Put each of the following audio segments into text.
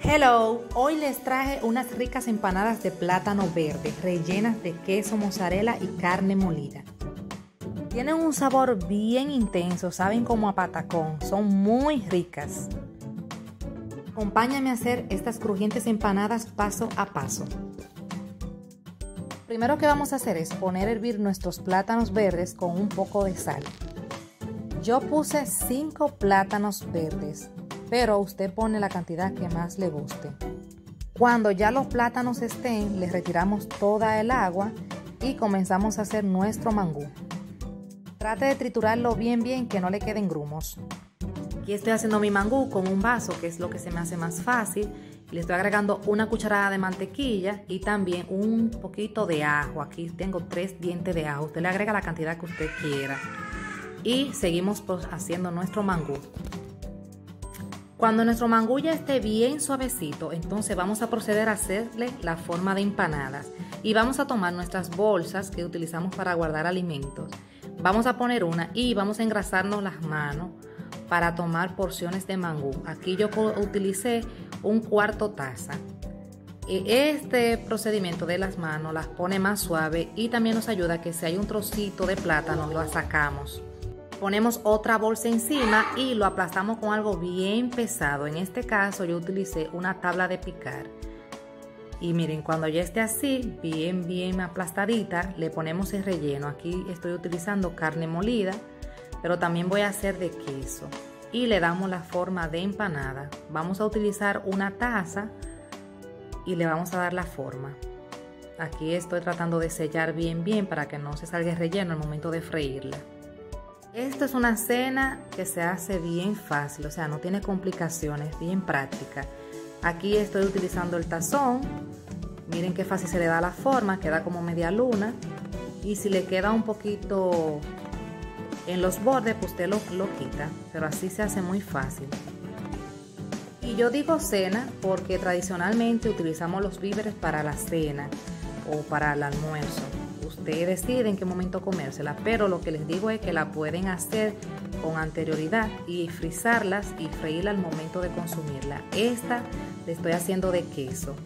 Hello, hoy les traje unas ricas empanadas de plátano verde rellenas de queso mozzarella y carne molida. Tienen un sabor bien intenso, saben como a patacón, son muy ricas. Acompáñame a hacer estas crujientes empanadas paso a paso. Primero que vamos a hacer es poner a hervir nuestros plátanos verdes con un poco de sal. Yo puse 5 plátanos verdes, pero usted pone la cantidad que más le guste. Cuando ya los plátanos estén, les retiramos toda el agua y comenzamos a hacer nuestro mangú. Trate de triturarlo bien bien que no le queden grumos. Aquí estoy haciendo mi mangú con un vaso, que es lo que se me hace más fácil. Le estoy agregando una cucharada de mantequilla y también un poquito de ajo. Aquí tengo tres dientes de ajo. Usted le agrega la cantidad que usted quiera. Y seguimos pues, haciendo nuestro mangú. Cuando nuestro mangú ya esté bien suavecito, entonces vamos a proceder a hacerle la forma de empanadas. Y vamos a tomar nuestras bolsas que utilizamos para guardar alimentos. Vamos a poner una y vamos a engrasarnos las manos para tomar porciones de mangú. Aquí yo utilicé un cuarto taza. Este procedimiento de las manos las pone más suave y también nos ayuda que si hay un trocito de plátano lo sacamos. Ponemos otra bolsa encima y lo aplastamos con algo bien pesado. En este caso yo utilicé una tabla de picar. Y miren, cuando ya esté así, bien, bien aplastadita, le ponemos el relleno. Aquí estoy utilizando carne molida, pero también voy a hacer de queso. Y le damos la forma de empanada. Vamos a utilizar una taza y le vamos a dar la forma. Aquí estoy tratando de sellar bien, bien para que no se salga el relleno al momento de freírla. Esta es una cena que se hace bien fácil, o sea, no tiene complicaciones, bien práctica. Aquí estoy utilizando el tazón. Miren qué fácil se le da la forma, queda como media luna. Y si le queda un poquito en los bordes, pues usted lo, lo quita. Pero así se hace muy fácil. Y yo digo cena porque tradicionalmente utilizamos los víveres para la cena o para el almuerzo. Ustedes deciden en qué momento comérsela, pero lo que les digo es que la pueden hacer con anterioridad y frizarlas y freírla al momento de consumirla. Esta le estoy haciendo de queso.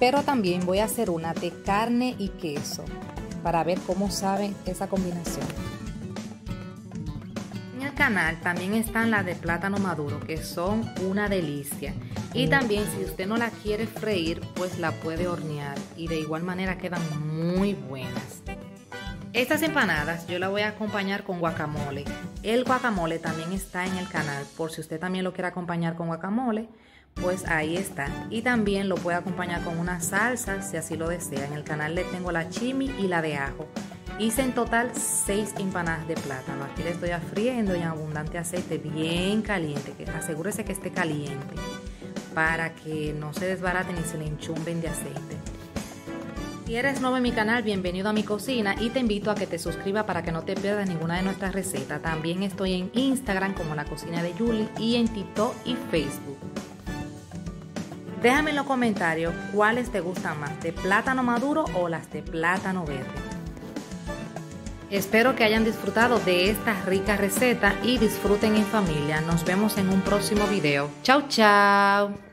Pero también voy a hacer una de carne y queso para ver cómo sabe esa combinación. Canal también están las de plátano maduro que son una delicia. Y también si usted no la quiere freír, pues la puede hornear y de igual manera quedan muy buenas. Estas empanadas yo la voy a acompañar con guacamole. El guacamole también está en el canal, por si usted también lo quiere acompañar con guacamole, pues ahí está. Y también lo puede acompañar con una salsa si así lo desea. En el canal le tengo la chimi y la de ajo. Hice en total 6 empanadas de plátano. Aquí le estoy afriendo en abundante aceite bien caliente. Asegúrese que esté caliente para que no se desbaraten ni se le enchumben de aceite. Si eres nuevo en mi canal, bienvenido a mi cocina y te invito a que te suscribas para que no te pierdas ninguna de nuestras recetas. También estoy en Instagram como la cocina de Julie y en TikTok y Facebook. Déjame en los comentarios cuáles te gustan más, de plátano maduro o las de plátano verde. Espero que hayan disfrutado de esta rica receta y disfruten en familia. Nos vemos en un próximo video. Chao, chao.